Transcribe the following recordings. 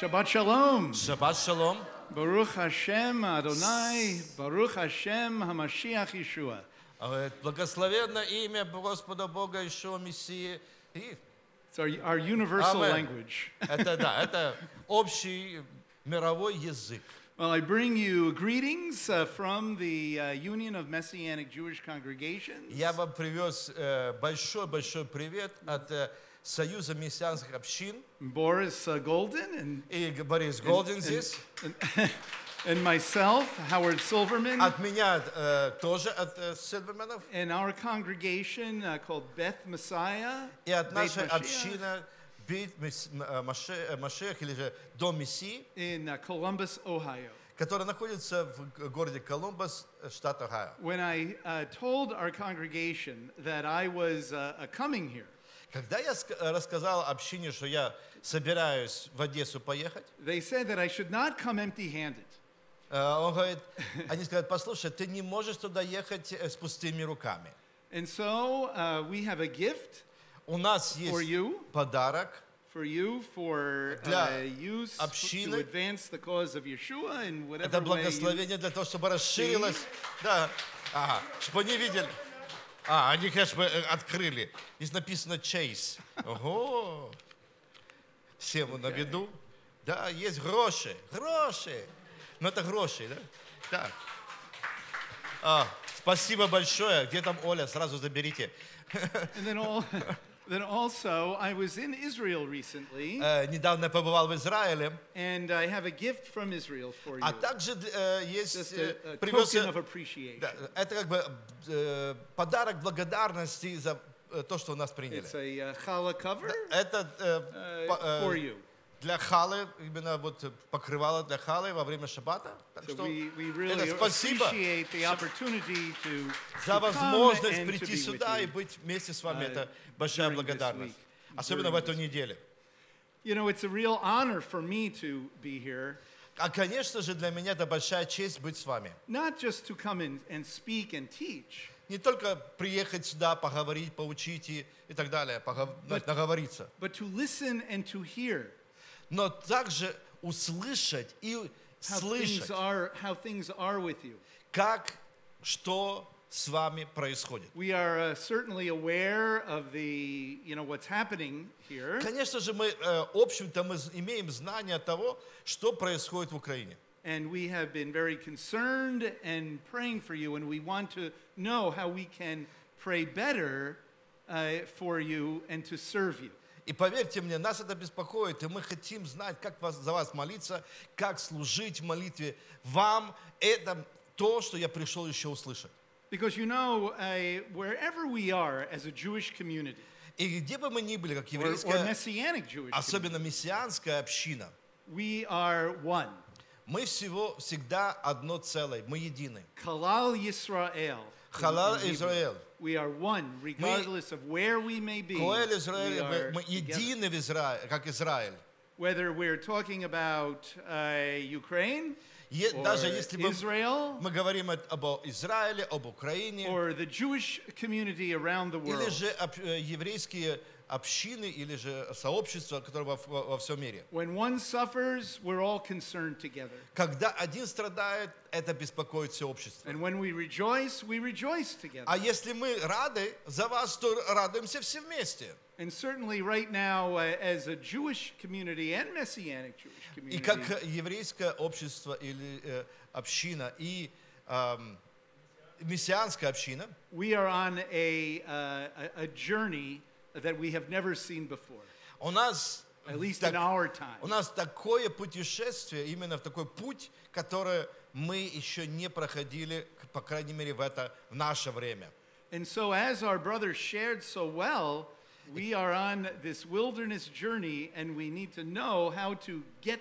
Shabbat Shalom. Шаббат шалом. Baruch Hashem Adonai. Baruch Hashem Hamashiach Yeshua. А, Благословенно имя Господа Бога Ишуа Мессии. И It's our, our universal Amen. language. это, да, это общий мировой язык. Well, I bring you greetings uh, from the uh, Union of Messianic Jewish Congregations. Я вам привез э, большой-большой привет от э, Союза мессианских общин. Boris uh, Golden and, И Борис Голдин здесь. and, and myself, Howard Silverman, От меня э, тоже, от э, Сильверменов. and our congregation uh, called Beth Messiah. И от Beit нашей Mashiach, общины Бит Мес- М- э, Маше- э, Машех, или же Дом Мессии, in uh, Columbus, Ohio. который находится в г- городе Колумбас, э, штат Ohio. When I uh, told our congregation that I was uh, uh, coming here, Когда я э, рассказал общине, что я собираюсь в Одессу поехать, they said that I should not come empty handed. э, он говорит, они сказали, послушай, ты не можешь туда ехать э, с пустыми руками. And so uh, we have a gift У нас for есть you, подарок for you, for Для uh, use общины. to advance the cause of Yeshua in whatever Это way you, благословение для того, чтобы расширилось. Да. Ага. Чтобы они видели. А, они, конечно, э, открыли. Здесь написано Chase. Ого. Всем на виду. Да, есть гроши. Гроши. Ну, это гроши, да? Так. А, спасибо большое. Где там Оля? Сразу заберите. And then, all, then also, I was in Israel recently, Э, недавно я побывал в Израиле. and I have a gift from Israel for you. А также э, есть... Just э, a, a привез token я- of appreciation. Да, это как бы э, подарок благодарности за э, то, что у нас приняли. It's a uh, challah cover Это э, uh, по- э, for you. Для халы, именно вот покрывало для халы во время шаббата. Так So что we, we это really спасибо the opportunity to, за возможность прийти сюда и быть вместе с вами. uh, Это большая благодарность. week, Особенно в эту неделю. You know, it's a real honor for me to be here, А, конечно же, для меня это большая честь быть с вами. not just to come in and speak and teach, Не только приехать сюда, поговорить, поучить и, и так далее, погов- наговориться. but to listen and to hear но также услышать и how слышать, things are, how things are with you. как, что с вами происходит. We are uh, certainly aware of the, you know, what's happening here. Конечно же, мы, э, в общем-то, мы з- имеем знание того, что происходит в Украине. And we have been very concerned and praying for you, and we want to know how we can pray better uh, for you and to serve you. И поверьте мне, нас это беспокоит, и мы хотим знать, как вас, за вас молиться, как служить в молитве вам. Это то, что я пришел еще услышать. Because you know, uh, wherever we are as a Jewish community, И где бы мы ни были, как or, or еврейская, особенно мессианская община, we are one. мы всего всегда одно целое, мы едины. Халал in Hebrew. Израиль. We are one, regardless of where we may be. Коэль we Израиль, are мы, мы together. едины в Израиле, как Израиль. Whether we're talking about uh, Ukraine, Е- or даже если бы Israel, мы говорим о- об Израиле, об Украине, or the Jewish community around the или world. же об- э, еврейские общины, или же сообщества, которые во, во- во всем мире. When one suffers, we're all concerned together. Когда один страдает, это беспокоит все общество. And when we rejoice, we rejoice together. А если мы рады за вас, то радуемся все вместе. And certainly, right now, uh, as a Jewish community and Messianic Jewish И community, как еврейское общество или э, община, и эм, мессианская община, we are on a, uh, a, a journey that we have never seen before, у нас at least так- in our time. У нас такое путешествие, именно в такой путь, который мы еще не проходили, по крайней мере, в, это, в наше время. And so, as our brother shared so well, we are on this wilderness journey and we need to know how to get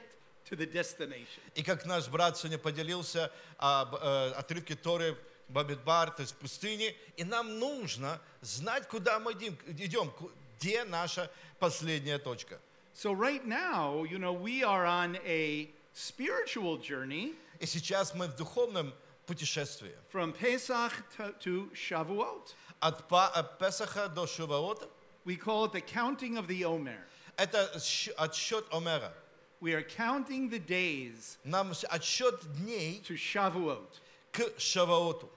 to the destination. И как наш брат сегодня поделился об э, отрывке Торы Бамидбар, то есть в пустыне, и нам нужно знать, куда мы идем, идем, ку- где наша последняя точка. So, right now, you know, we are on a spiritual journey И сейчас мы в духовном путешествии. from Pesach to, to Shavuot. От, Па- от Песаха до Шуваота We call it the counting of the Omer. это щ- отсчет Омера. we are counting the days Нам с- отсчет дней to Shavuot к Шаваоту.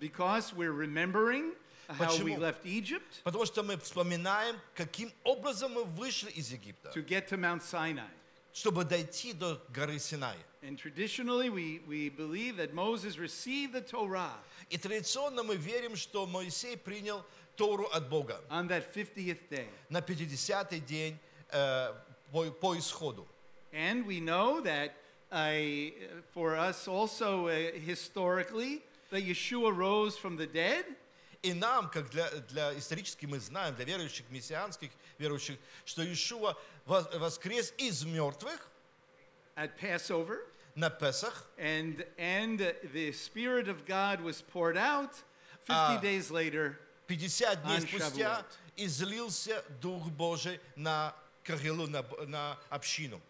because we're remembering how we Почему? left Egypt Потому что мы вспоминаем, каким образом мы вышли из Египта, to get to Mount Sinai. чтобы дойти до горы Синай. And traditionally, we, we believe that Moses received the Torah И традиционно мы верим, что Моисей принял Тору от Бога on that 50th day. на 50-й день э, по, по исходу. And we know that uh, for us also uh, historically, that Yeshua rose from the dead. И нам, как для, для исторически мы знаем, для верующих, мессианских верующих, что Иешуа вос- воскрес из мертвых at Passover, на Песах, and and the Spirit of God was poured out 50 А. days later. 50 дней On спустя, Shavuot. излился Дух Божий на Кагилу, на, на общину.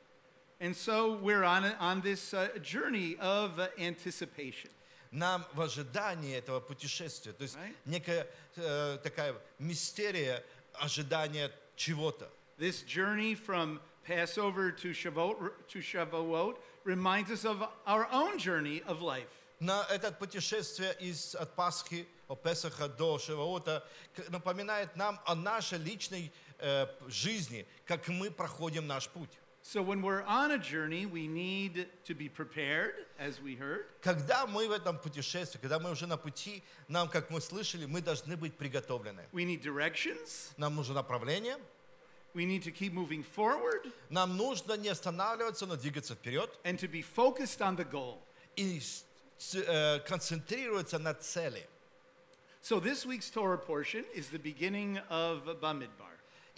And so we're on on this uh, journey of uh, anticipation. Нам в ожидании этого путешествия, то есть Right. некая э, такая мистерия ожидания чего-то. This journey from Passover to Shavuot, to Shavuot reminds us of our own journey of life. На это путешествие из, от Пасхи, от Песаха до Шиваота к- напоминает нам о нашей личной э, жизни, как мы проходим наш путь. So when we're on a journey, we need to be prepared, as we heard. Когда мы в этом путешествии, когда мы уже на пути, нам, как мы слышали, мы должны быть приготовлены. We need directions. Нам нужно направление, We need to keep moving forward нам нужно не останавливаться, но двигаться вперед and to be focused on the goal. и с- с- э, концентрироваться на цели. So this week's Torah portion is the beginning of Bamidbar.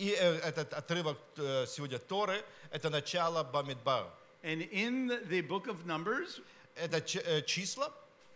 И э, этот отрывок э, сегодня Торы – это начало Бамидбара. And in the book of Numbers, Это э, числа.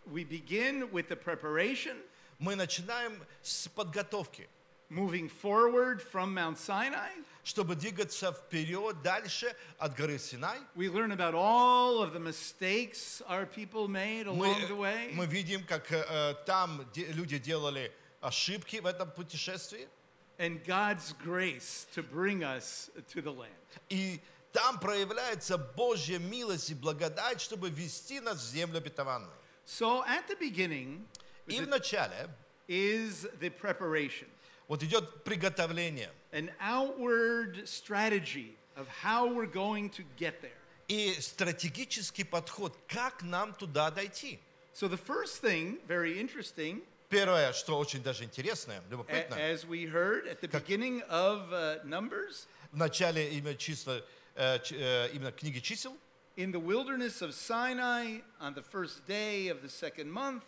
we begin with the preparation, Мы начинаем с подготовки, moving forward from Mount Sinai. чтобы двигаться вперед, дальше от горы Синай. We learn about all of the mistakes our people made Мы, along the way. мы видим, как э, там де- люди делали ошибки в этом путешествии. and God's grace to bring us to the land. И там проявляется Божья милость и благодать, чтобы вести нас в землю обетованную. So at the beginning И в начале is the preparation, вот идет приготовление. an outward strategy of how we're going to get there. И стратегический подход, как нам туда дойти. So the first thing, very interesting, Первое, что очень даже интересное, любопытно, as we heard at the beginning of uh, Numbers, в начале именно числа, э, э, именно книги чисел, in the wilderness of Sinai on the first day of the second month,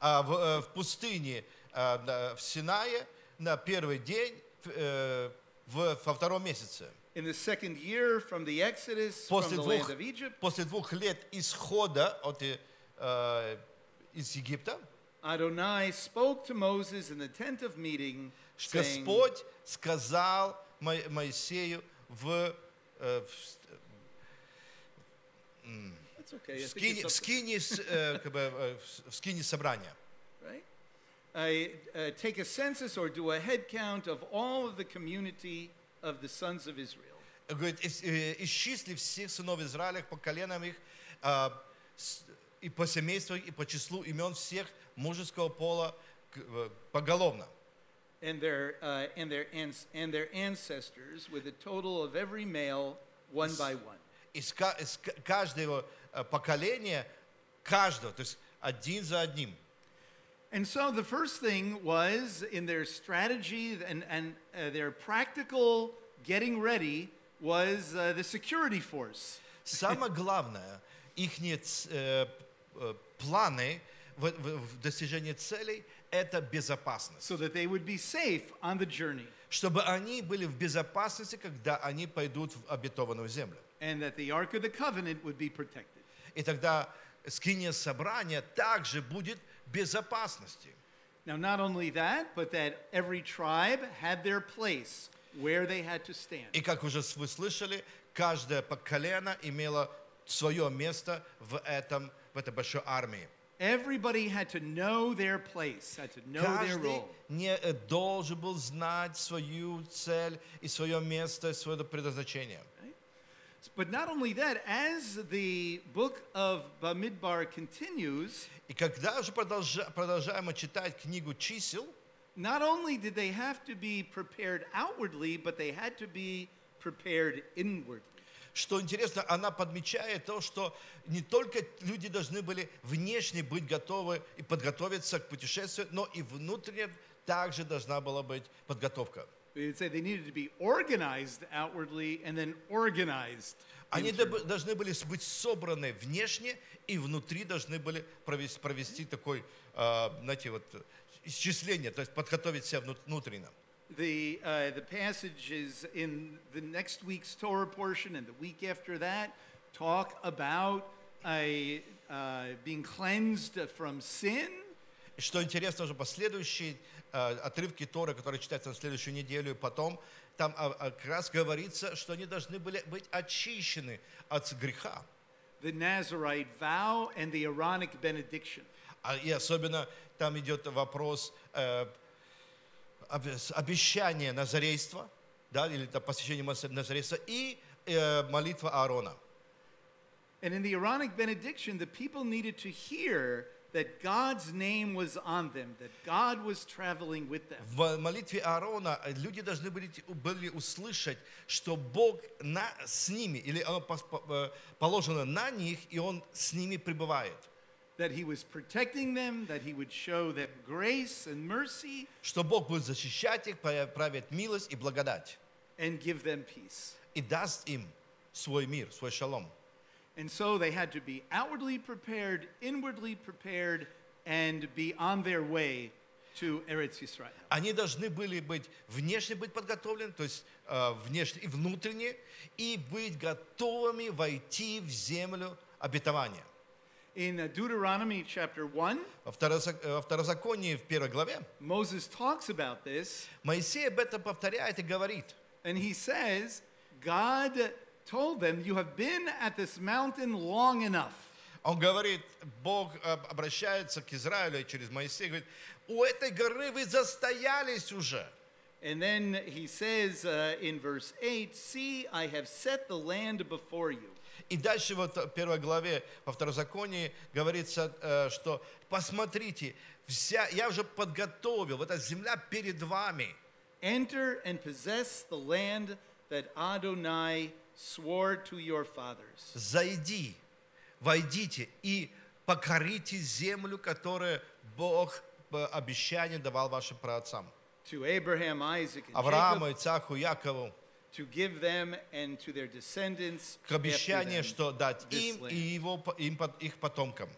а в, э, в пустыне в Синае на первый день в, во втором месяце. in the second year from the Exodus from После the двух, land of Egypt, после двух лет исхода от, из Египта, Adonai spoke to Moses in the tent of meeting, saying, Господь сказал Мо- Моисею в, э, в с- That's okay. I в think скине, в it's up- скине с- э, как бы, э, в- в скине собрания. right? I, uh, take a census or do a head count of all of the community of the sons of Israel. Говорит, «Ис- э, исчисли всех сынов Израиля по коленам их, а, с- и по семейству, и по числу имен всех мужеского пола к- э, поголовно. And their, uh, and, their ans- and their ancestors, with a total of every male, one by one. Из, ка- из ка- каждого э, поколения, каждого, то есть один за одним. And so the first thing was in their strategy and, and uh, their practical getting ready was uh, the security force. Самое главное, их планы в, в- в достижении целей – это безопасность. so that they would be safe on the journey Чтобы они были в безопасности, когда они пойдут в обетованную землю. and that the Ark of the Covenant would be protected. И тогда скиния собрания также будет безопасности. Now, not only that, but that every tribe had their place where they had to stand. И как уже вы слышали, каждое поколение имело свое место в, этом, в этой большой армии. Everybody had to know their place, had to know their Каждый role. не э, должен был знать свою цель и свое место, и свое предназначение. But not only that, as the book of Bamidbar continues, И когда уже продолжа- продолжаем мы читать книгу чисел, not only did they have to be prepared outwardly, but they had to be prepared inwardly. Что интересно, она подмечает то, что не только люди должны были внешне быть готовы и подготовиться к путешествию, но и внутренне также должна была быть подготовка. Они должны были быть собраны внешне и внутри должны были провести, провести такой, а, знаете, вот исчисление, то есть подготовить себя внут- внутренно. The, uh, the passages in the next week's Torah portion and the week after that talk about uh, being cleansed from sin. Что интересно, уже последующие э, отрывки Торы, которые читаются на следующую неделю потом, там а, а, как раз говорится, что они должны были быть очищены от греха. the Nazarite vow and the Aaronic benediction. А, И особенно там идет вопрос об- с- обещания назарейства, да, или это посвящение назарейства, и э, молитва Аарона. And in the Aaronic benediction, the people needed to hear that God's name was on them, that God was traveling with them. В молитве Аарона э, люди должны были, были услышать, что Бог на, с ними, или оно э, положено на них, и Он с ними пребывает. That he was protecting them, that he would show them grace and mercy Что Бог будет защищать их, править милость и благодать. and give them peace. И даст им свой мир, свой шалом. And so they had to be outwardly prepared, inwardly prepared, and be on their way to Eretz Yisrael. Они должны были быть внешне быть подготовлены, то есть э, внешне и внутренне, и быть готовыми войти в землю обетования. In uh, Deuteronomy chapter 1, Во, Второзак- э, во Второзаконии в первой главе Moses talks about this, Моисей об этом повторяет и говорит. and he says, God told them, You have been at this mountain long enough. Он говорит, Бог э, обращается к Израилю через Моисея, говорит, у этой горы вы застоялись уже. And then he says uh, in verse 8, See, I have set the land before you. И дальше вот в первой главе во Второзаконии говорится, э, что посмотрите, вся, я уже подготовил, вот эта земля перед вами. Enter and possess the land that Adonai swore to your fathers. Зайди, войдите и покорите землю, которую Бог по обещанию давал вашим праотцам. To Abraham, Isaac, and Аврааму, Ицаку, Якову. to give them and to their descendants. К after обещанию, them что дать this им land. и его, по- им, по- их потомкам.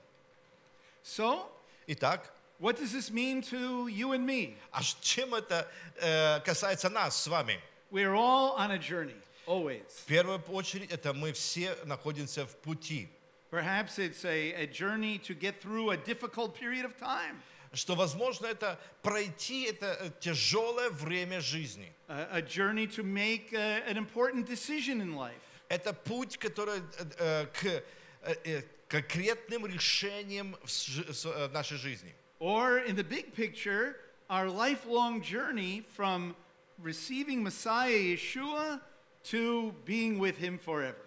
So, Итак, what does this mean to you and me? а с чем это э, касается нас с вами? We're all on a journey, always. В первую очередь, это мы все находимся в пути. Perhaps it's a, a journey to get through a difficult period of time, Что, возможно, это пройти это э, тяжелое время жизни. a, a journey to make uh, an important decision in life. Это путь, который э, э, к э, э, конкретным решениям э, в нашей жизни. Or, in the big picture, our lifelong journey from receiving Messiah Yeshua to being with Him forever.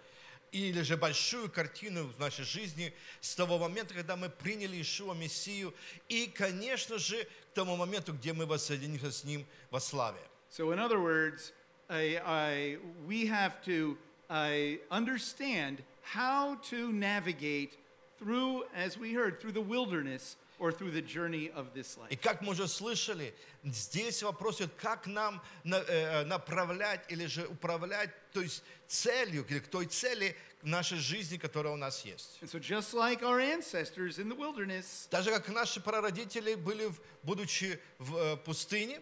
Или же большую картину в нашей жизни с того момента, когда мы приняли Ишуа Мессию, и, конечно же, к тому моменту, где мы воссоединимся с Ним во славе. So, in other words, I, I, we have to I understand how to navigate through, as we heard, through the wilderness or through the journey of this И life. как мы уже слышали, здесь вопрос идет, как нам на- э, направлять или же управлять то есть целью, или к той цели нашей жизни, которая у нас есть. And so, just like our ancestors in the wilderness, Так же, как наши прародители были, будучи в э, пустыне,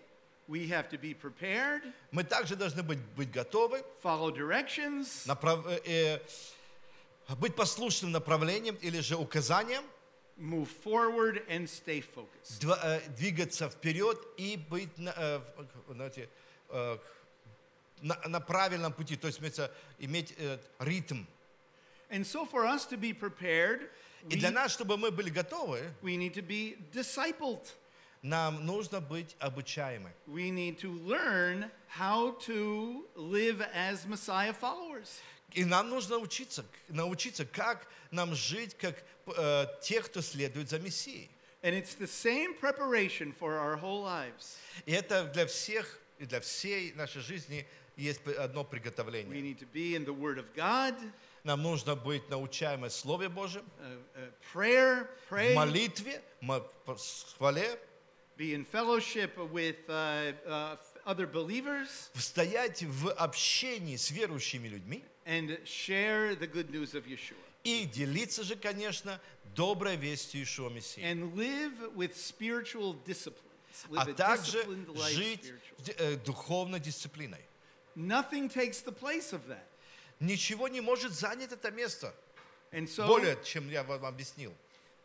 we have to be prepared, мы также должны быть, быть готовы, follow directions, направ- э, э, быть послушным направлением или же указанием, move forward, and stay focused. два- э, двигаться вперед и быть на, э, в- знаете, э, на, на правильном пути, то есть имеется- иметь э, ритм. And so, for us to be prepared, И we, для нас, чтобы мы были готовы, we need to be discipled. нам нужно быть обучаемы. We need to learn how to live as Messiah followers. И нам нужно учиться, научиться, как нам жить, как э, те, кто следует за Мессией. And it's the same preparation for our whole lives. И это для всех и для всей нашей жизни есть одно We приготовление. need to be in the Word of God, Нам нужно быть научаемы Слове Божьем, uh, uh, prayer, pray, молитве, хвале, be in fellowship with uh, uh, other believers, стоять в общении с верующими людьми and share the good news of Yeshua. и делиться же, конечно, доброй вестью Ишуа Мессии. And live with spiritual disciplines. А Live a также disciplined life жить spiritually. д- э, духовной дисциплиной. Nothing takes the place of that. Ничего не может занять это место. And so, Более, чем я вам объяснил.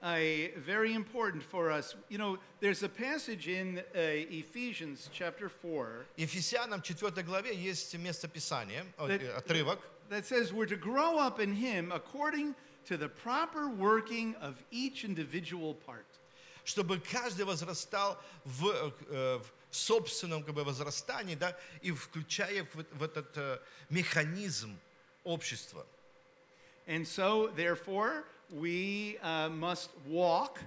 I, very important for us. You know, there's a passage in uh, Ephesians chapter 4 Ефесянам 4 главе есть место Писания, о, that, э, отрывок, that says we're to grow up in Him according to the proper working of each individual part. чтобы каждый возрастал в, э, в собственном как бы, возрастании, да, и включая в, в этот э, механизм общества. And so, therefore, we uh, must walk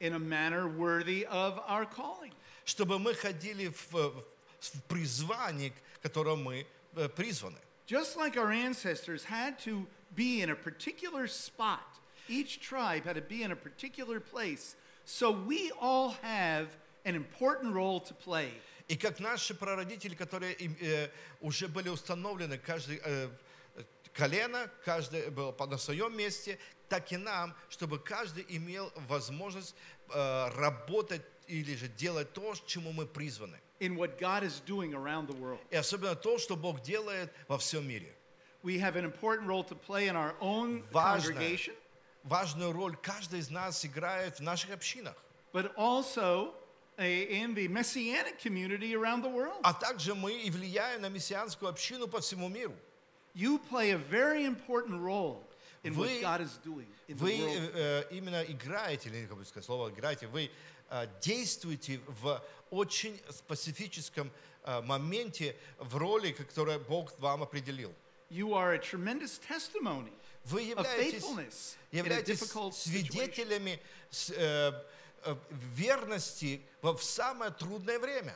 in a manner worthy of our calling. Чтобы мы ходили в, в- в призвании, к которому мы э, призваны. Just like our ancestors had to be in a particular spot, each tribe had to be in a particular place. So we all have an important role to play. И как наши прародители, которые им, э, уже были установлены, каждый э, э, колено, каждый был по- на своем месте, так и нам, чтобы каждый имел возможность э, работать или же делать то, чему мы призваны. in what God is doing around the world. И особенно то, что Бог делает во всем мире. We have an important role to play in our own Важно. congregation, Важную роль каждый из нас играет в наших общинах. but also uh, in the messianic community around the world. А также мы и влияем на мессианскую общину по всему миру. You play a very important role in what Вы- God is doing in the Вы world. э, именно играете, или как бы сказать слово играете, вы э, действуете в очень специфическом э, моменте в роли, которую Бог вам определил. You are a tremendous testimony Вы являетесь, являетесь свидетелями э, э, верности в самое трудное время.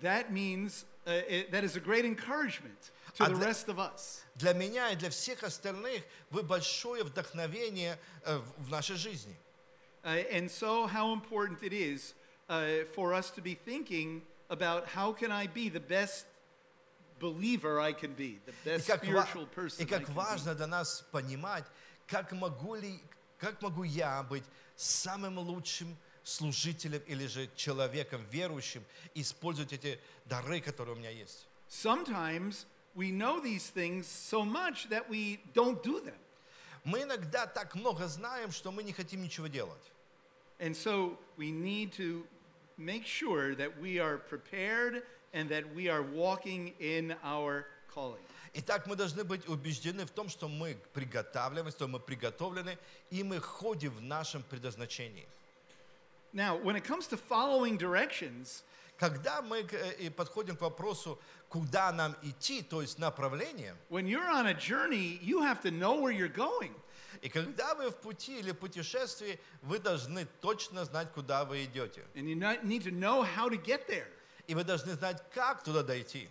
That means uh, it, that is a great encouragement to А the для- rest of us. Для меня и для всех остальных вы большое вдохновение э, в в нашей жизни. Uh, and so, how important it is uh, for us to be thinking about how can I be the best believer I can be, the И best как, ва- spiritual person. и I как can be. важно для нас понимать, как могу, ли, как могу я быть самым лучшим служителем или же человеком верующим, и использовать эти дары, которые у меня есть. Sometimes we know these things so much that we don't do them. Мы иногда так много знаем, что мы не хотим ничего делать. And so we need to make sure that we are prepared and that we are walking in our calling. Итак, мы должны быть убеждены в том, что мы приготавливаем, что мы приготовлены, и мы ходим в нашем предназначении. Now, when it comes to following directions, Когда мы э, подходим к вопросу, куда нам идти, то есть направление, when you're on a journey, you have to know where you're going. и когда вы в пути или путешествии, вы должны точно знать, куда вы идете. And you need to know how to get there. И вы должны знать, как туда дойти.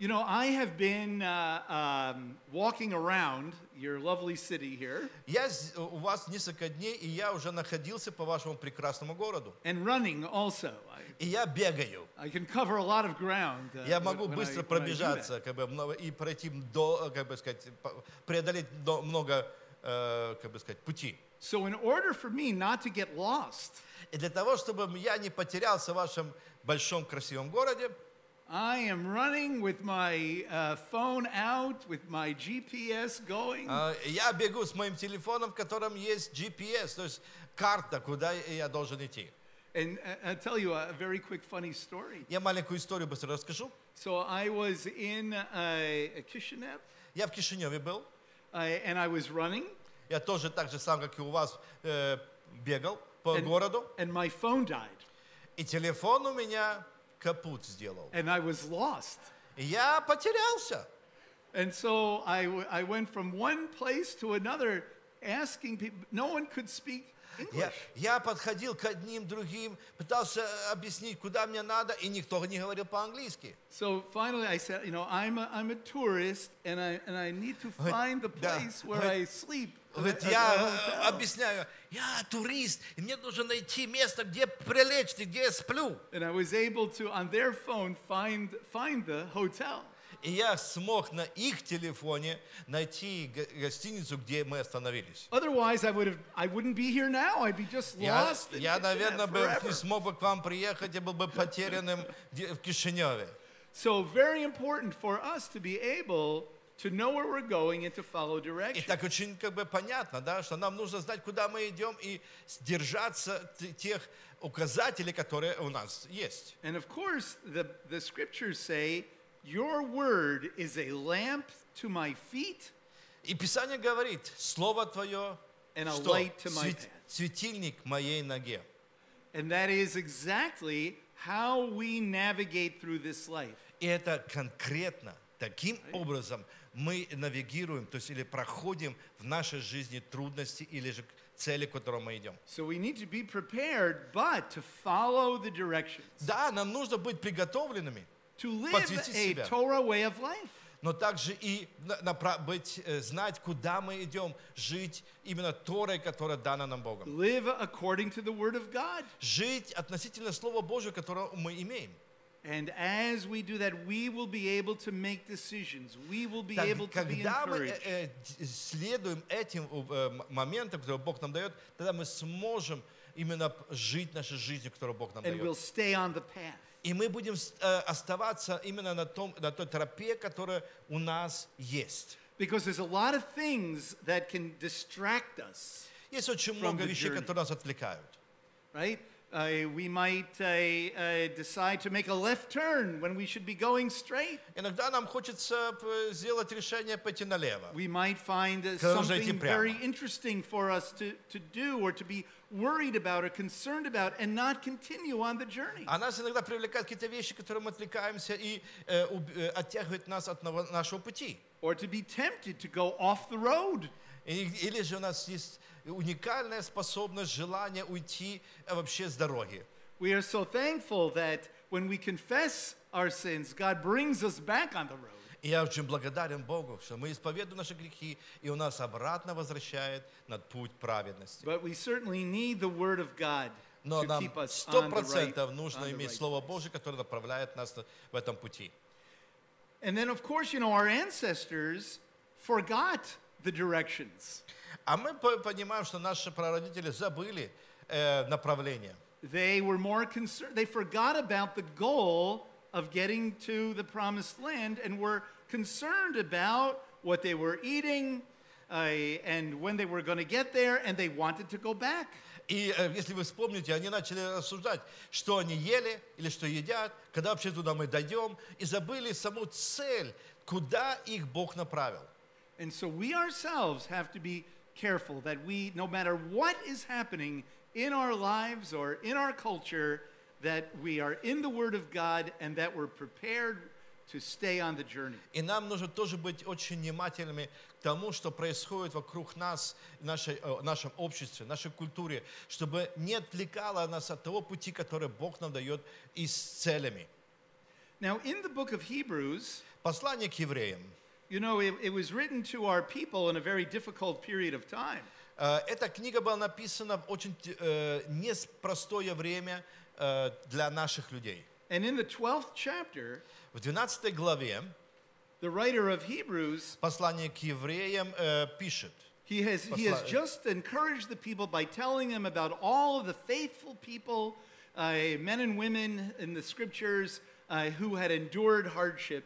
You know, I have been uh, um, walking around your lovely city here Я з- у вас несколько дней, и я уже находился по вашему прекрасному городу. and running also. I, И я бегаю. I can cover a lot of ground. uh, Я when- могу when I- быстро when I do that. пробежаться, как бы, много- и пройти до, как бы сказать, по- преодолеть до- много, э, как бы сказать, пути. So, in order for me not to get lost, И для того, чтобы я не потерялся в вашем большом красивом городе, I am running with my uh, phone out, with my GPS going. э, я бегу с моим телефоном, в котором есть GPS, то есть карта, куда я должен идти. and uh, I'll tell you a very quick, funny story. Я маленькую историю быстро расскажу. So, I was in uh, Kishinev, Я в Кишиневе был. uh, and I was running, Я тоже так же сам, как и у вас, э, бегал по and, городу. and my phone died, И телефон у меня капут сделал. and I was lost. И я потерялся. And so I, w- I went from one place to another asking people. No one could speak English. Я, я подходил к одним, другим, пытался объяснить, куда мне надо, и никто не говорил по-английски. So finally I said, you know, I'm a, I'm a tourist and I, and I need to Говорит, find the да, place where говорит, I sleep. Говорит, at- at я э, hotel." объясняю, я турист, и мне нужно найти место, где прилечь, где я сплю. And I was able to, on their phone, find, find the hotel. И я смог на их телефоне найти гостиницу, где мы остановились. Otherwise, I would have, I wouldn't be here now. I'd be just Я, lost. я, наверное, бы не смог бы к вам приехать, я был бы потерянным в Кишиневе. So very important for us to be able to know where we're going and to follow И direction. так очень как бы понятно, да, что нам нужно знать, куда мы идем и держаться тех указателей, которые у нас есть. And of course, the, the scriptures say, Your word is a lamp to my feet И Писание говорит, Слово Твое, And a что light to my path. светильник моей ноге. And that is exactly how we navigate through this life. И это конкретно, таким образом мы навигируем, то есть или проходим в нашей жизни трудности или же цели, к которой мы идем. So we need to be prepared, but to follow the directions, Да, нам нужно быть приготовленными, to live a себя. Torah way of life. но также и быть, э, знать, куда мы идем, жить именно Торой, которая дана нам Богом. Live according to the word of God. Жить относительно Слова Божьего, которое мы имеем. And as we do that, we will be able to make decisions. We will be Так, able to be когда мы encouraged. э, э, д- следуем этим э, м- моментам, которые Бог нам дает, тогда мы сможем именно п- жить нашей жизнью, которую Бог нам And we'll дает. stay on the path. И мы будем с- э, оставаться именно на, том, на той тропе, которая у нас есть. Because there's a lot of things that can distract us, Есть очень From много the вещей, journey. которые нас отвлекают. right? Uh, we might uh, uh, decide to make a left turn when we should be going straight. Иногда нам хочется п- сделать решение пойти налево. We might find uh, Когда нужно идти something прямо. very interesting for us to, to do or to be worried about or concerned about and not continue on the journey. А нас иногда привлекают какие-то вещи, которые мы отвлекаемся и э, уб- э, оттягивают нас от наво- нашего пути. Or to be tempted to go off the road. И- Или же у нас есть уникальная способность, желание уйти э, вообще с дороги. We are so thankful that when we confess our sins, God brings us back on the road. И я очень благодарен Богу, что мы исповедуем наши грехи, и Он нас обратно возвращает на путь праведности. But we certainly need the Word of God Но нам сто процентов нужно иметь Слово. Божье, которое направляет нас на- в этом пути. And then, of course, you know, our ancestors forgot the directions. А мы по- понимаем, что наши прародители забыли э, направление. They were more concerned, they forgot about the goal of getting to the promised land and were concerned about what they were eating uh, and when they were going to get there, and they wanted to go back. И э, если вы вспомните, они начали рассуждать, что они ели или что едят, когда вообще туда мы дойдем, и забыли саму цель, куда их Бог направил. And so we ourselves have to be careful that we, no matter what is happening in our lives or in our culture, that we are in the Word of God and that we're prepared to stay on the journey. И нам нужно тоже быть очень внимательными к тому, что происходит вокруг нас, в нашей, э, в нашем обществе, в нашей культуре, чтобы не отвлекало нас от того пути, который Бог нам дает и с целями. Now, in the book of Hebrews, Послание к евреям. you know, it, it was written to our people in a very difficult period of time. Э, Эта книга была написана в очень э, непростое время э, для наших людей. And in the 12th chapter, В 12 главе the writer of Hebrews, послание к евреям э, пишет, he has, he has Посла- just encouraged the people by telling them about all of the faithful people, uh, men and women in the scriptures, uh, who had endured hardship.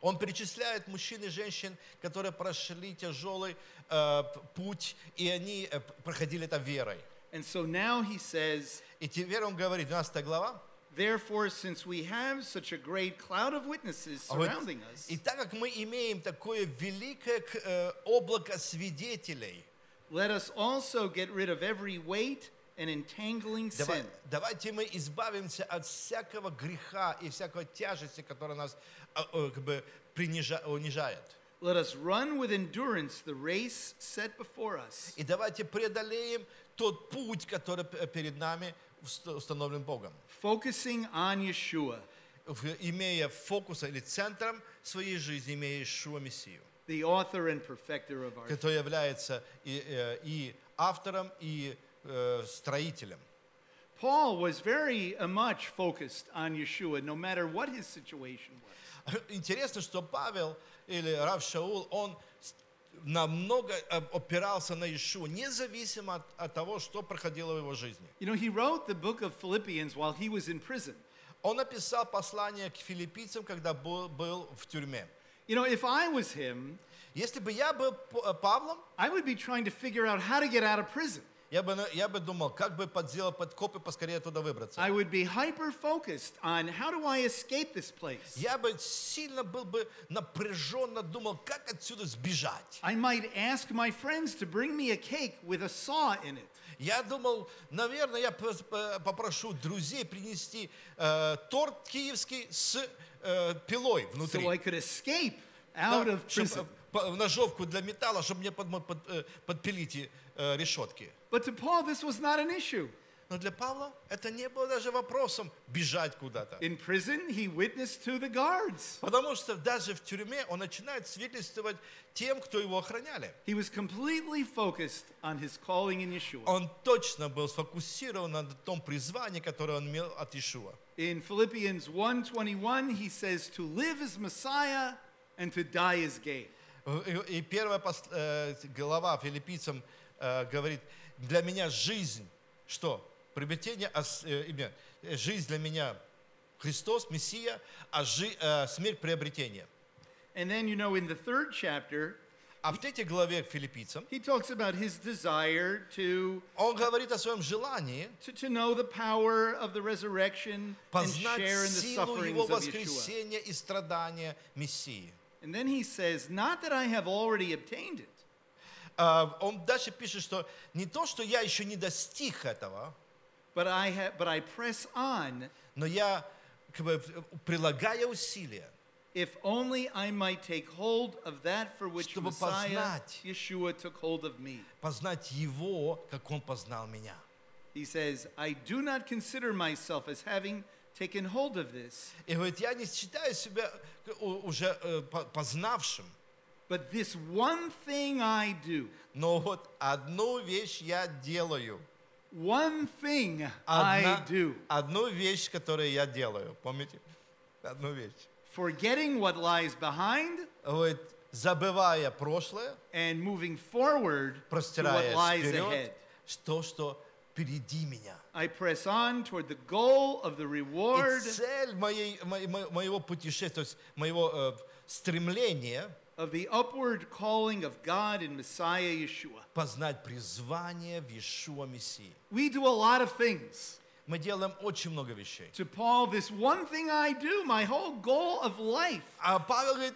он перечисляет мужчин и женщин, которые прошли тяжелый э, путь, и они э, проходили это верой. And so now he says, И теперь он говорит, 12 глава, Therefore, since we have such a great cloud of witnesses а surrounding us, и так как мы имеем такое великое э, облако свидетелей, let us also get rid of every weight and entangling sin. давайте мы избавимся от всякого греха и всякой тяжести, которая нас как бы принижа- унижает. Let us run with endurance the race set before us, И давайте преодолеем тот путь, который перед нами уст- установлен Богом. focusing on Yeshua, Имея фокусом или центром своей жизни, имея Ишуа Мессию, the author and perfecter of our который является и, э, и автором, и э, строителем. Paul was very uh, much focused on Yeshua, no matter what his situation was. Интересно, что Павел или Рав Шаул, он намного э, опирался на Ишуа, независимо от, от того, что проходило в его жизни. You know, he wrote the book of Philippians while he was in prison. Он написал послание к филиппийцам, когда был, был в тюрьме. You know, if I was him, Если бы я был э, Павлом, I would be trying to figure out how to get out of prison. Я бы, я бы думал, как бы подделать подкоп и поскорее оттуда выбраться. I would be hyper focused on how do I escape this place. Я бы сильно был бы напряженно думал, как отсюда сбежать. I might ask my friends to bring me a cake with a saw in it. Я думал, наверное, я попрошу друзей принести э, торт киевский с э, пилой внутри. So I could escape out of prison. э, ножовку для металла, чтобы мне под- под- э, подпилить э, решетки. But to Paul, this was not an issue. Но для Павла это не было даже вопросом бежать куда-то. In prison, he witnessed to the guards. Потому что даже в тюрьме он начинает свидетельствовать тем, кто его охраняли. He was completely focused on his calling in Yeshua. Он точно был сфокусирован на том призвании, которое он имел от Ишуа. In Philippians 1:21, he says to live as Messiah and to die as gain. И первая э, глава филиппийцам э, говорит, для меня жизнь, что? Приобретение, э, жизнь для меня Христос, Мессия, а жи- э, смерть приобретение. And then, you know, in the third chapter, А в третьей главе филиппийцам he talks about his desire to, он говорит о своем желании to, to know the power of the resurrection and share in the силу его sufferings Yeshua. воскресения и страдания Мессии. And then he says, Not that I have already obtained it, А, Он дальше пишет, что не то, что я еще не достиг этого, but I, ha- but I press on но я как бы, прилагая усилия, if only I might take hold of that for which Чтобы Messiah познать. Yeshua took hold of me. познать Его, как Он познал меня. He says, I do not consider myself as having taken hold of this, И говорит, я не считаю себя у- уже э, по- познавшим, but this one thing I do, но вот одну вещь я делаю. one thing Одна- I do, одну вещь, которую я делаю. Помните? Одну вещь. forgetting what lies behind Вот, забывая прошлое, and moving forward to what простираясь lies вперед, ahead. то, что впереди меня. I press on toward the goal of the И reward цель моей, мо- мо- моего путешествия, то есть моего э, стремления of the upward calling of God in Messiah Yeshua. познать призвание в Иешуа Мессии. We do a lot of things. Мы делаем очень много вещей. To Paul, this one thing I do, my whole goal of life, А Павел говорит,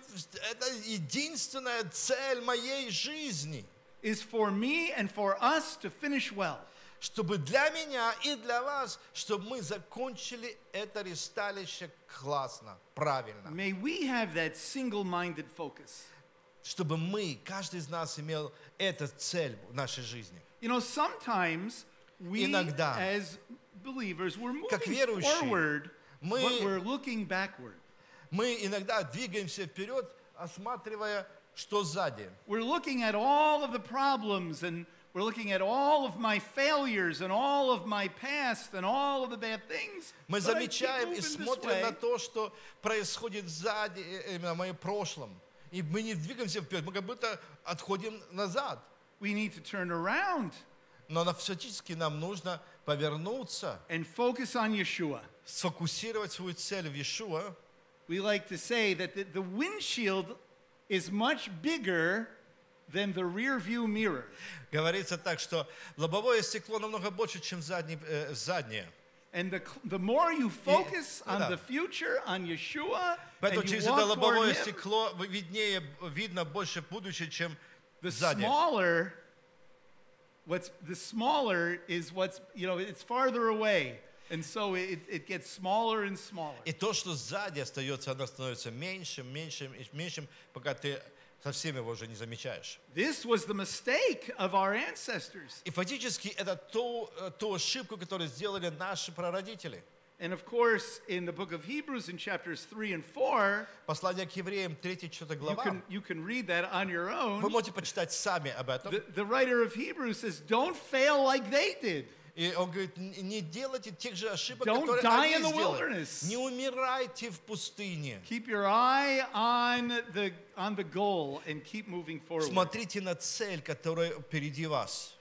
это единственная цель моей жизни, is for me and for us to finish well. Чтобы для меня и для вас, чтобы мы закончили это ресталище классно, правильно. May we have that single minded focus. Чтобы мы, каждый из нас имел эту цель в нашей жизни. You know, sometimes we, Иногда. as believers, we're moving Как верующие, forward, мы- but we're looking backward. Мы иногда двигаемся вперед, осматривая, что сзади. We're looking at all of the problems and we're looking at all of my failures and all of my past and all of the bad things. Мы but I keep замечаем и moving this смотрим way. на то, что происходит сзади, э, именно в моем прошлом. И мы не двигаемся вперед, мы как будто отходим назад. We need to turn around Но на- фактически нам нужно повернуться, and focus on Yeshua. сфокусировать свою цель в Иешуа. We like to say that the, the windshield is much bigger than the rear view mirror. Говорится так, что лобовое стекло намного больше, чем задний, э, заднее. And the, cl- the more you focus ну on да. the future, on Yeshua, Поэтому and you через это walk toward лобовое him, стекло вы- виднее, видно больше будущее, чем the сзади. smaller, what's the smaller is what's, you know, it's farther away. And so it, it gets smaller and smaller. И то, что сзади остается, оно становится меньше, меньше, и меньше, пока ты совсем его уже не замечаешь. This was the mistake of our ancestors. И фактически это то, э, ту ошибку, которую сделали наши прародители. And of course, in the book of Hebrews, in chapters 3 and 4, Послание к евреям, 3-4 you глава. can, you can read that on your Вы own. можете почитать сами об этом. The, the writer of Hebrews says, Don't fail like they did. И он говорит, «Н- не делайте тех же ошибок, Don't которые die они in the сделали. Не умирайте в пустыне. Keep your eye on the, on the goal and keep moving forward. Смотрите на цель, которая впереди вас.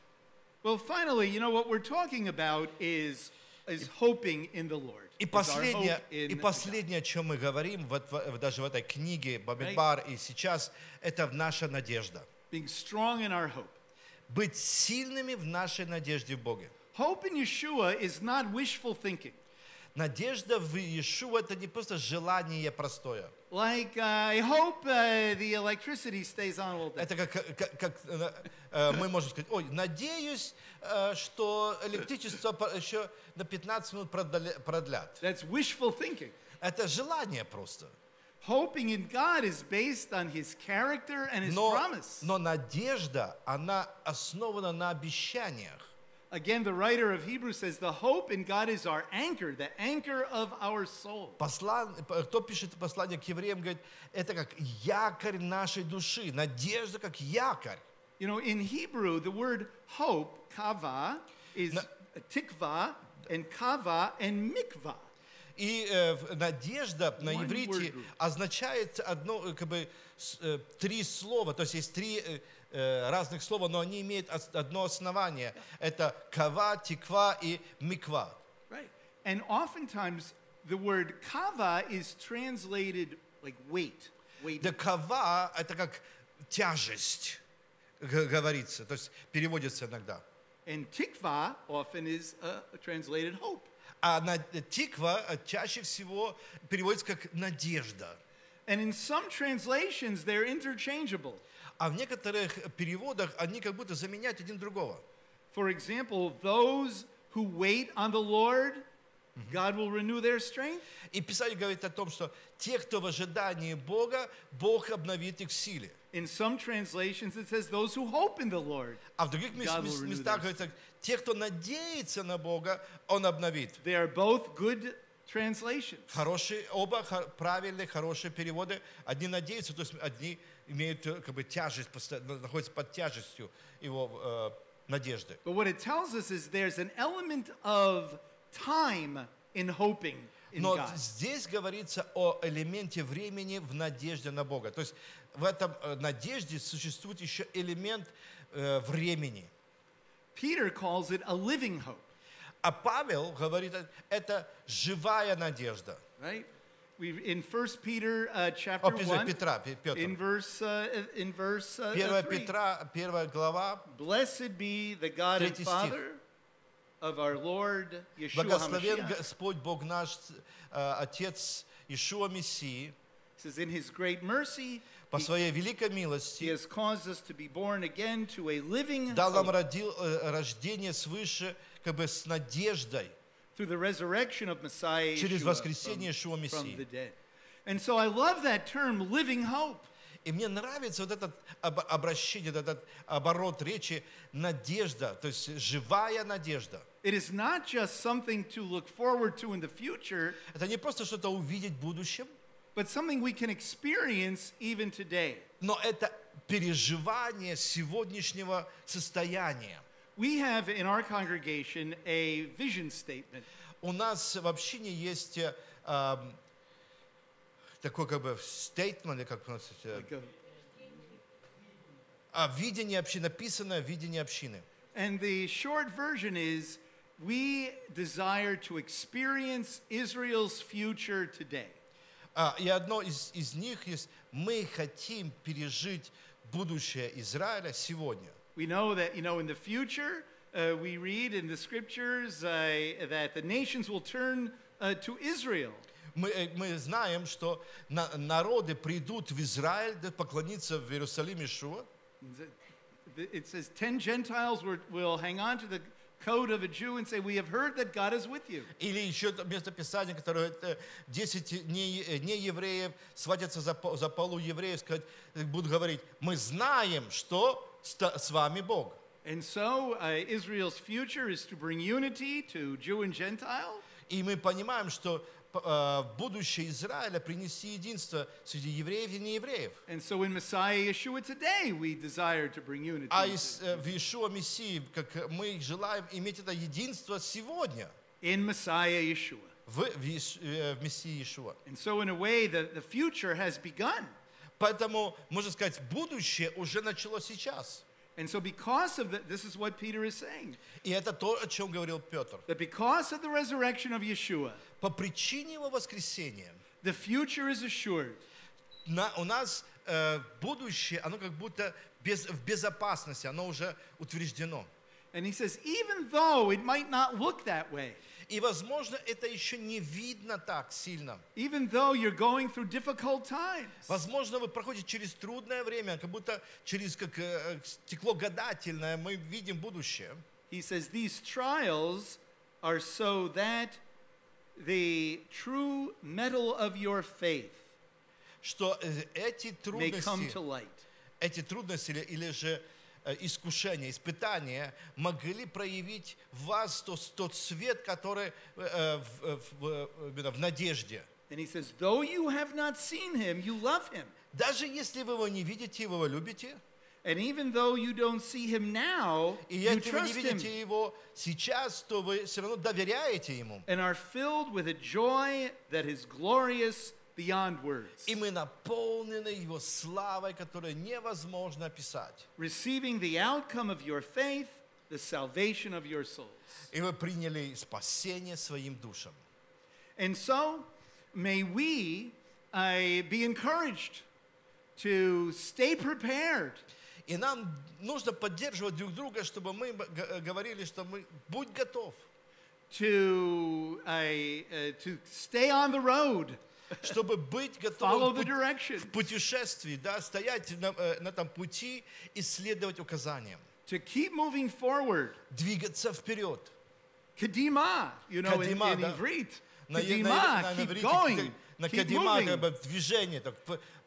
Well, finally, you know what we're talking about is, is hoping in the Lord. И последнее, и последнее, о чем мы говорим, вот даже в этой книге Бабидбар и сейчас, это наша надежда. Being strong in our hope. Быть сильными в нашей надежде в Боге. Hope in Yeshua is not wishful thinking. Надежда в Иешуа это не просто желание простое. Like, uh, I hope uh, the electricity stays on all day. Это как, как- как, э, э, мы можем сказать, ой, надеюсь, э, что электричество еще на 15 минут продля- продлят. That's wishful thinking. Это желание просто. Hoping in God is based on His character and His Но, promise. но надежда, она основана на обещаниях. Again, the writer of Hebrews says the hope in God is our anchor, the anchor of our soul. Послан, кто пишет послание к евреям, говорит, это как якорь нашей души, надежда как якорь. You know, in Hebrew, the word hope, kava, is tikva, and kava, and mikva. И э, надежда на иврите означает одно, э, как бы, э, три слова, то есть есть три э, э, разных слова, но они имеют одно основание. Это кава, тиква и миква. Right. And oftentimes, the word kava is translated like weight. Да кава – это как тяжесть, говорится, то есть переводится иногда. And tikva often is uh, translated hope. А на, тиква э, чаще всего переводится как надежда. And in some translations, they're interchangeable. А в некоторых переводах они как будто заменяют один другого. For example, those who wait on the Lord, God will renew their strength. И Писание говорит о том, что те, кто в ожидании Бога, Бог обновит их силе. In some translations, it says those who hope in the Lord. А в других местах говорится, те, кто надеется на Бога, Он обновит. They are both good translations. Хорошие, оба правильные, хорошие переводы. Одни надеются, то есть одни имеют э, как бы тяжесть, находятся под тяжестью его э, надежды. But what it tells us is there's an element of time in hoping in Но God. здесь говорится о элементе времени в надежде на Бога. То есть в этом э, надежде существует еще элемент э, времени. Peter calls it a living hope, А Павел говорит, э, это живая надежда. right? We in 1 Peter uh, О, chapter Петра, 1 Петра, Пе- Петр. in verse uh, in verse uh, 1 3. Петра, 1 глава. Blessed be the God and. Father of our Lord Yeshua Благословен. Господь Бог наш, э, Отец Ишуа Мессии, says, in his great mercy, по he, своей великой he милости has caused us to be born again to a living дал нам родил, э, рождение свыше, как бы с надеждой. through the resurrection of Messiah Через воскресение from Мессии. the dead. And so I love that term, living hope. И мне нравится вот этот об- обращение, этот оборот речи надежда, то есть живая надежда. It is not just something to look forward to in the future, Это не просто что-то увидеть в будущем, but something we can experience even today. но это переживание сегодняшнего состояния. We have in our congregation a vision statement. У нас в общине есть э, ам, такой как бы statement, или как сказать, э, Like a- а, видение общины, написанное видение общины. and the short version is we desire to experience Israel's future today. А, и одно из, из них есть, мы хотим пережить будущее Израиля сегодня. We know that, you know, in the future, uh, we read in the scriptures uh, that the nations will turn uh, to Israel. Мы, э, мы знаем, что на- народы придут в Израиль, да, поклониться в Иерусалим Ишуа. It says 10 Gentiles will, will hang on to the coat of a Jew and say, We have heard that God is with you. Или еще это место Писания, которое это 10 не, э, не евреев схватятся за, по- за полу евреев, сказать, э, будут говорить, мы знаем, что с та- с вами Бог. And so uh, Israel's future is to bring unity to Jew and Gentile. И мы понимаем, что п- э, будущее Израиля принести единство среди евреев и неевреев. And so in Messiah Yeshua today, we desire to bring unity. А to- из, э, в Иешуа Мессии, как мы желаем иметь это единство сегодня in Messiah Yeshua. в, в, Иеш- э, в Мессии Иешуа. And so, in a way, the, the future has begun. Поэтому, можно сказать, будущее уже началось сейчас. And so, because of that, this is what Peter is saying И это то, о чем говорил Петр. that because of the resurrection of Yeshua, По причине его воскресения the future is assured. на- у нас э, будущее, оно как будто без, в безопасности, оно уже утверждено. And he says, even though it might not look that way, И, возможно, это еще не видно так сильно. even though you're going through difficult times, Возможно, вы проходите через трудное время, как будто через как, э, стекло гадательное мы видим будущее. he says, these trials are so that the true metal of your faith Что э, эти may come to трудности, light. эти трудности или, или же э, искушения, испытания могли проявить в вас то- тот свет, который э, в, в- именно в надежде. And he says, though you have not seen him, you love him. Даже если вы его не видите, вы его любите, And even though you don't see him now, и you если вы не trust him его сейчас, то вы все равно доверяете ему. and are filled with a joy that is glorious beyond words, И мы наполнены Его славой, которую невозможно описать. receiving the outcome of your faith, the salvation of your souls. И вы приняли спасение своим душам. And so, may we uh, be encouraged to stay prepared И нам нужно поддерживать друг друга, чтобы мы г- э, говорили, что мы будь готов, to, uh, uh, to stay on the road, Чтобы быть готовым в путешествии, да, стоять на, э, на этом пути и следовать указаниям, to keep moving forward. двигаться вперед. Kadima, you know, in, Kadima, in да. Ivrit. На, Kadima, на- на keep going, на keep кадима, moving, как бы движение, так,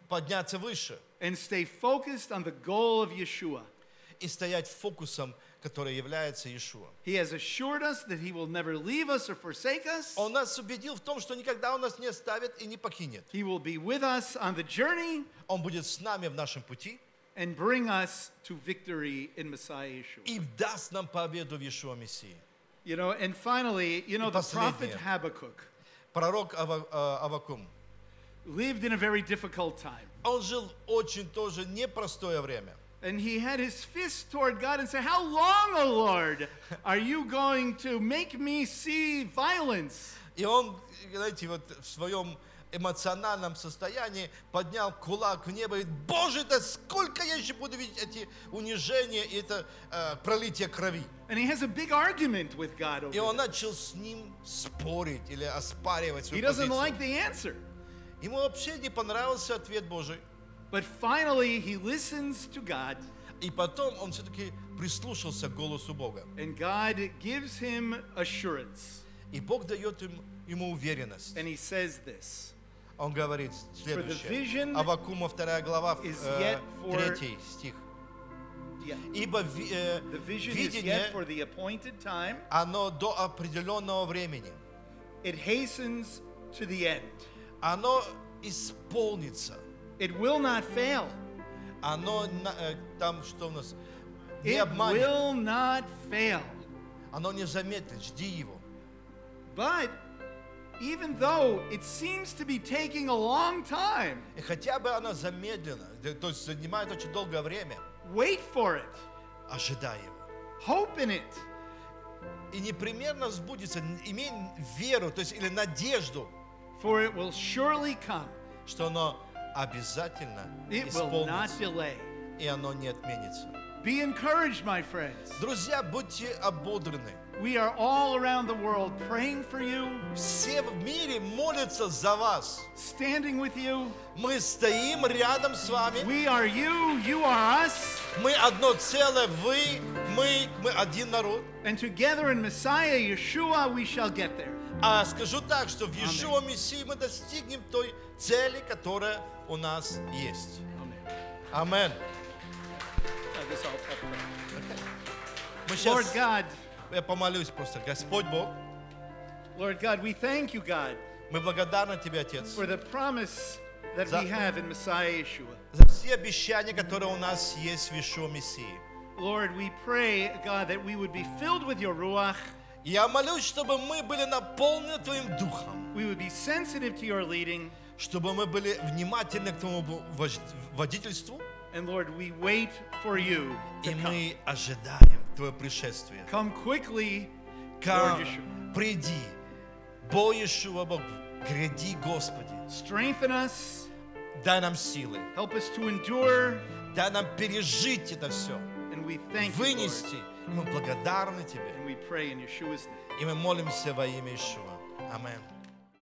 подняться выше and stay focused on the goal of Yeshua. и стоять фокусом, который является Иешуа. He has assured us that he will never leave us or forsake us. Он нас убедил в том, что никогда он нас не оставит и не покинет. He will be with us on the journey Он будет с нами в нашем пути and bring us to victory in Messiah Yeshua. и даст нам победу в Иешуа Мессии. You know, and finally, you know, И the prophet последнее. Habakkuk Пророк Ава- э, Авакум. lived in a very difficult time. Он жил очень тоже непростое время. And he had his fist toward God and said, How long, O Lord, are you going to make me see violence? И он, знаете, вот в своем эмоциональном состоянии поднял кулак в небо и говорит, Боже, да сколько я еще буду видеть эти унижения и это э, пролитие крови. And he has a big argument with God over И он this. начал с ним спорить или оспаривать He свою doesn't позицию. like the answer. Ему вообще не понравился ответ Божий. But finally, he listens to God, И потом он все-таки прислушался к голосу Бога. and God gives him assurance. И Бог дает им, ему уверенность. And he says this Он говорит следующее. Авакума 2 глава, is э, yet for- 3 стих. Ибо э, видение, оно до определенного времени. it hastens to the end. Оно исполнится. It will not fail. Оно, э, там что у нас, не It обманет. will not fail. Оно не замедлит, жди его. But even though it seems to be taking a long time, И хотя бы оно замедлено, то есть занимает очень долгое время, wait for it, ожидай его. hope in it, И непременно сбудется, имей веру, то есть или надежду, for it will surely come. что оно обязательно It will not исполнится, delay. и оно не отменится. Be encouraged, my friends. Друзья, будьте ободрены. We are all around the world praying for you, Все в мире молятся за вас. standing with you. Мы стоим рядом с вами. We are you, you are us. Мы одно целое, вы, мы, мы один народ. And together in Messiah Yeshua, we shall get there. А скажу так, что в Иешуа Мессии мы достигнем той цели, которая у нас есть. Pray. Мы Lord сейчас, God, я помолюсь просто. Господь Бог, Lord God, we thank you, God, мы благодарны Тебе, Отец, for the promise that За- we have in Messiah Yeshua. за все обещания, которые у нас есть в Иешуа Мессии. Lord, we pray, God, that we would be filled with your Ruach. Я молюсь, чтобы мы были наполнены Твоим Духом, We would be sensitive to your leading. чтобы мы были внимательны к Твоему водительству, And Lord, we wait for you to и come. мы ожидаем Твое пришествие. Come quickly, Lord Yeshua. Приди, Бог Иешуа Бог, гряди, Господи, strengthen us, дай нам силы, help us to endure, дай нам пережить это все, and we thank you, Lord. Мы благодарны Тебе. И мы молимся во имя Ишуа. Аминь.